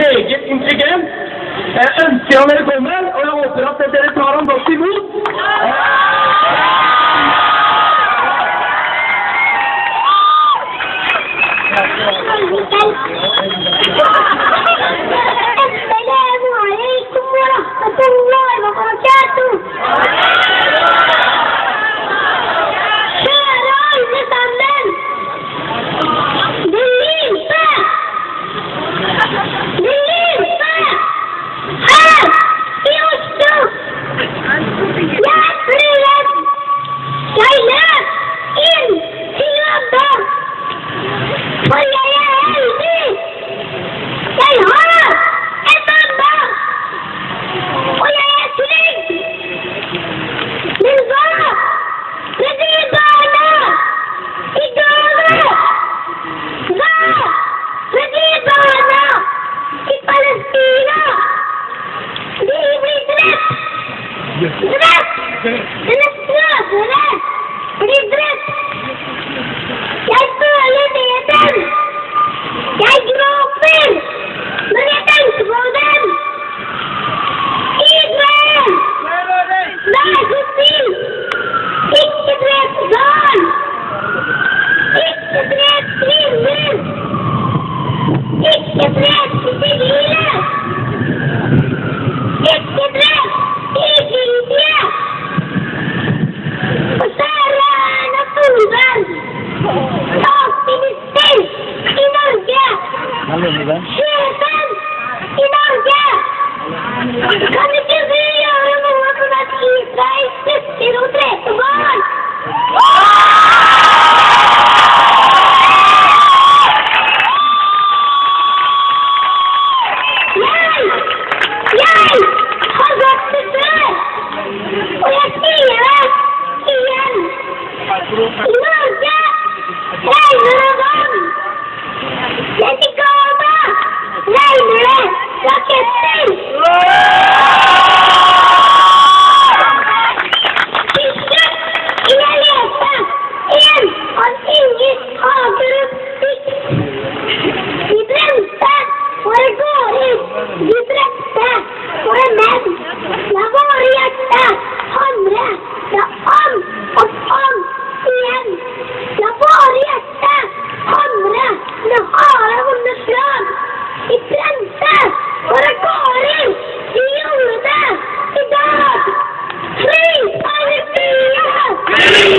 meget intelligent. Jeg ønsker han velkommen, og jeg håper at dere tar ham godt imot. Thank you. Yes. Yes. Yes. Alın lan. Şeytan! İnan gel! Kanı Thank you.